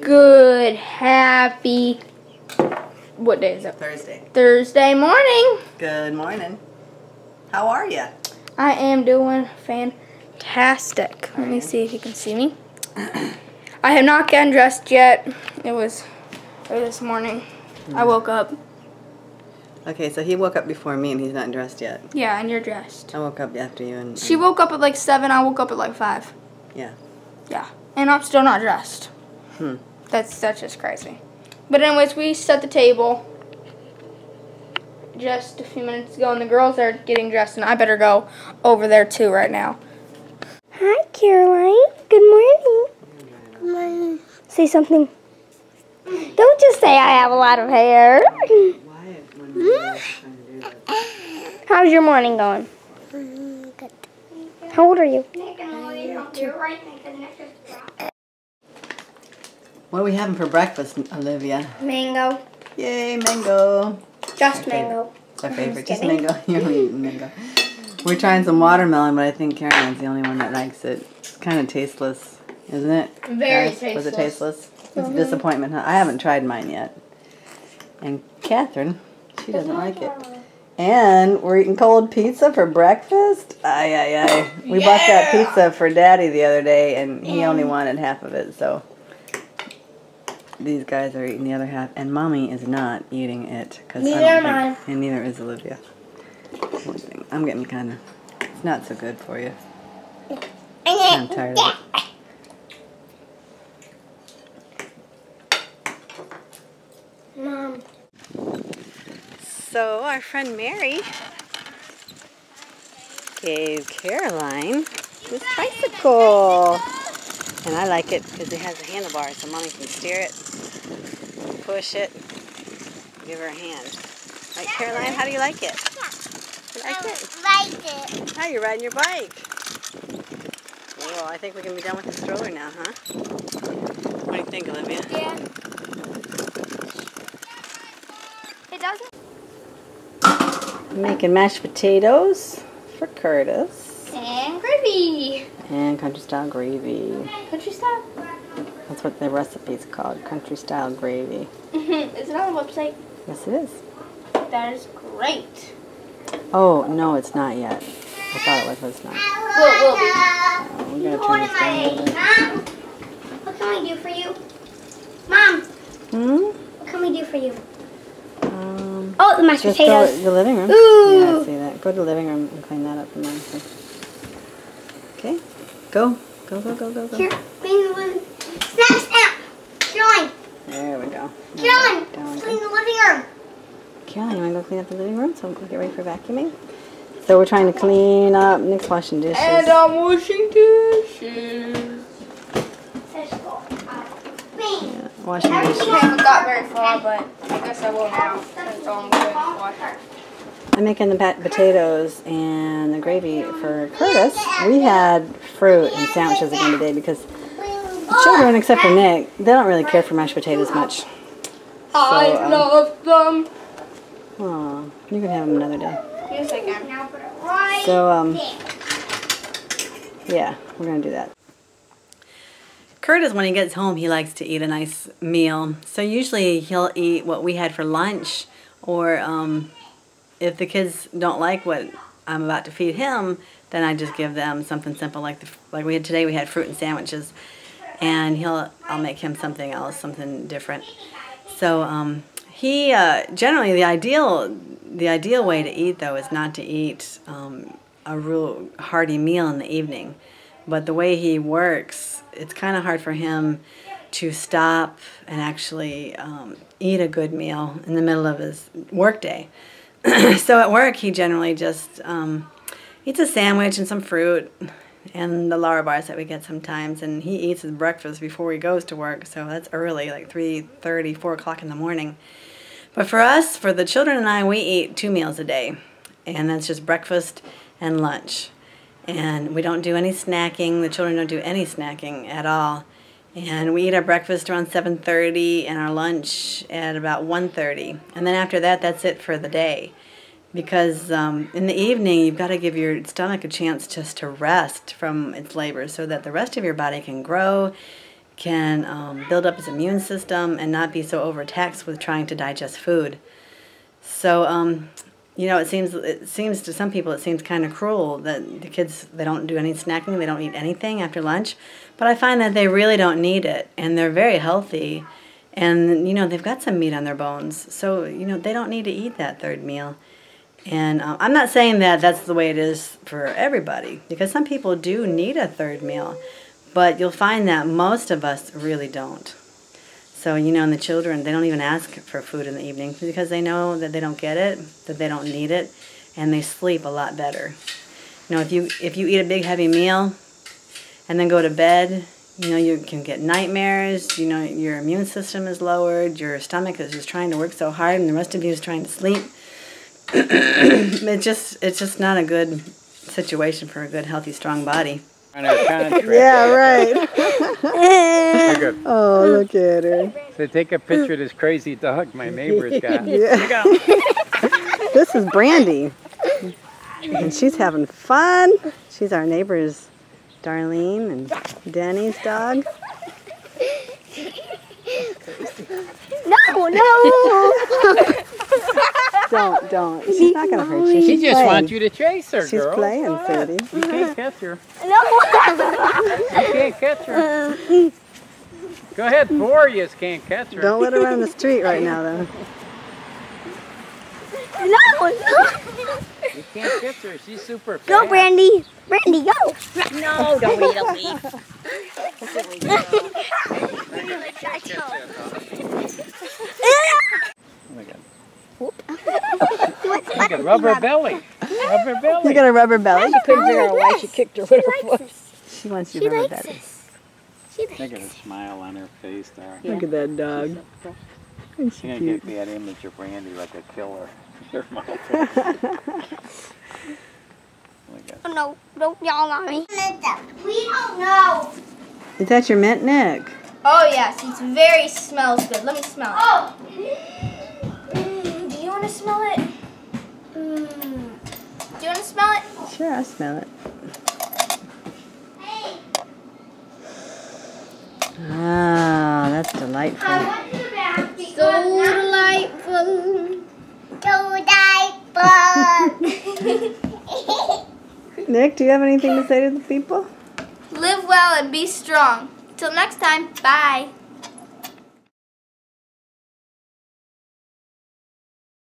Good, happy. What day is it? Thursday. Thursday morning. Good morning. How are you? I am doing fantastic. Let me see if you can see me. I have not gotten dressed yet. It was early this morning. I hmm. woke up. Okay, so he woke up before me and he's not dressed yet. Yeah, and you're dressed. I woke up after you and, She woke up at like 7. I woke up at like 5. yeah. Yeah. And I'm still not dressed. Hmm. That's that's just crazy. But anyways, we set the table just a few minutes ago, and the girls are getting dressed, and I better go over there too right now. Hi, Caroline. Good morning. Good morning. Say something. Don't just say I have a lot of hair. Why when you were trying to do that? How's your morning going? Good. How old are you? What are we having for breakfast, Olivia? Mango. Yay, mango. Just Okay. mango. It's our favorite. Just kidding. mango. You're eating mango. We're trying some watermelon, but I think Caroline's the only one that likes it. It's kind of tasteless, isn't it? Very Guys? Was it tasteless. tasteless? It's a disappointment, huh? I haven't tried mine yet. And Catherine, she doesn't like it. And we're eating cold pizza for breakfast. Ay, ay, ay. We bought that pizza for Daddy the other day, and he only mm. wanted half of it, so these guys are eating the other half, and Mommy is not eating it because Neither I don't am think, and neither is Olivia. I'm getting kind of. It's not so good for you. I'm tired of it. Mom. So our friend Mary gave Caroline this tricycle. And I like it because it has a handlebar so mommy can steer it, push it, give her a hand. Right, Caroline, how do you like it? You like it? Like it. How you riding your bike? Well, I think we can be done with the stroller now, huh? What do you think, Olivia? Yeah. It doesn't. making mashed potatoes for Curtis And gravy. And country style gravy. Country style. That's what the recipe's called, country style gravy. is it on the website? Yes, it is. That is great. Oh, no, it's not yet. I thought it was, but it's not. Well, it will be. Uh, we're gonna turn this down a little bit. Mom, what can we do for you? Mom, Hmm? what can we do for you? Um, Oh, the mashed just go to potatoes. the living room. Ooh. Yeah, I see that. Go to the living room and clean that up and then. Okay, go, go, go, go, go, go. Here, clean the living Snap, snap. Caroline, There we go. Caroline, Down clean go. the living room. Caroline, you want to go clean up the living room so we get ready for vacuuming? So we're trying to clean up Nick's washing dishes. And I'm washing dishes. Let's Yeah, washing I haven't got very far, but I guess I will now. That's all I'm doing is wash. I'm making the potatoes and the gravy for Curtis. We had fruit and sandwiches again today because the children, except for Nick, they don't really care for mashed potatoes much. I um, love them. Aw, you can have them another day. Yes, I can. Now put it right So, um, there. yeah, we're gonna do that. Curtis, when he gets home, he likes to eat a nice meal. So usually he'll eat what we had for lunch, or um, if the kids don't like what I'm about to feed him, then I just give them something simple like the, like we had today. We had fruit and sandwiches, and he'll I'll make him something else, something different. So um, he uh, generally the ideal the ideal way to eat though is not to eat um, a real hearty meal in the evening. But the way he works, it's kind of hard for him to stop and actually um, eat a good meal in the middle of his workday. so at work, he generally just um, eats a sandwich and some fruit and the Lara bars that we get sometimes. And he eats his breakfast before he goes to work, so that's early, like 3.30, 4 o'clock in the morning. But for us, for the children and I, we eat two meals a day, and that's just breakfast and lunch. And we don't do any snacking. The children don't do any snacking at all. And we eat our breakfast around 7:30 and our lunch at about 1:30. And then after that, that's it for the day. Because um, in the evening, you've got to give your stomach a chance just to rest from its labor so that the rest of your body can grow, can um, build up its immune system and not be so overtaxed with trying to digest food. So, um, you know, it seems it seems to some people it seems kind of cruel that the kids they don't do any snacking, they don't eat anything after lunch, but I find that they really don't need it, and they're very healthy, and you know they've got some meat on their bones, so you know they don't need to eat that third meal. And um, I'm not saying that that's the way it is for everybody, because some people do need a third meal, but you'll find that most of us really don't. So, you know, and the children, they don't even ask for food in the evening because they know that they don't get it, that they don't need it, and they sleep a lot better. You know, if you if you eat a big heavy meal and then go to bed, you know, you can get nightmares, you know, your immune system is lowered, your stomach is just trying to work so hard and the rest of you is trying to sleep. it's just it's just not a good situation for a good healthy strong body. On our contract. Yeah, right. Oh, look at her. So take a picture of this crazy dog my neighbor's got. Yeah. This is Brandy. And she's having fun. She's our neighbor's Darlene and Danny's dog. No, no. Don't, don't. She's not gonna hurt you. She just playing. wants you to chase her, She's girl. playing, Go ahead. sweetie. You can't catch her. no. You can't catch her. Go ahead, four of you can't catch her. Don't let her run the street right now, though. No. You can't catch her. She's super fast. Go, Brandy. Brandy, go. No, don't eat a leaf. Look at, Look at rubber belly. Rubber belly. You got a rubber belly? She Couldn't figure out why she kicked her with her foot. She wants you rubber belly. She likes Look at the smile on her face there. Look at that dog. Isn't she You're gonna get that image of Randy like a killer. Her mouth is- Look at Oh, no, don't yell at me. We don't know. Is that your mint, Nick? Oh, yes, it's very smells good. Let me smell it. Oh. Sure, I smell it. Hey, Ah, that's delightful. I went to the So delightful. So diaper. Nick, do you have anything to say to the people? Live well and be strong. Till next time, bye.